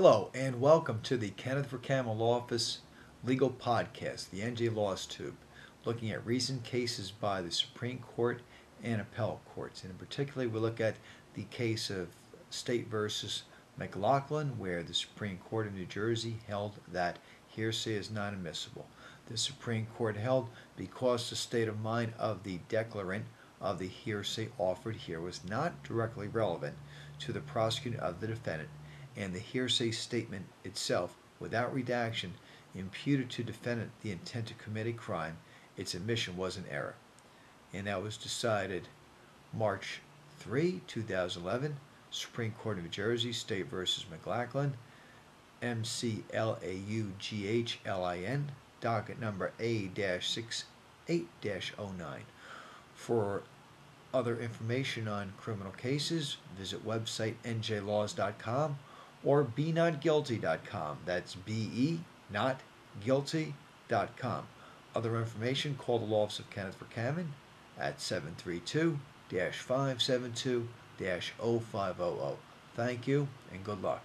Hello, and welcome to the Kenneth Vercammen Law Office Legal Podcast, the NJ Laws Tube, looking at recent cases by the Supreme Court and appellate courts. And in particular, we look at the case of State versus McLaughlin, where the Supreme Court of New Jersey held that hearsay is not admissible. The Supreme Court held because the state of mind of the declarant of the hearsay offered here was not directly relevant to the prosecution of the defendant, and the hearsay statement itself, without redaction, imputed to defendant the intent to commit a crime, its admission was an error. And that was decided March 3, 2011, Supreme Court of New Jersey, State versus McLaughlin, MCLAUGHLIN, docket number A-68-09. For other information on criminal cases, visit website njlaws.com or benotguilty.com. That's B-E, not guilty.com. Other information, call the law office of Kenneth Vercammen at 732-572-0500. Thank you and good luck.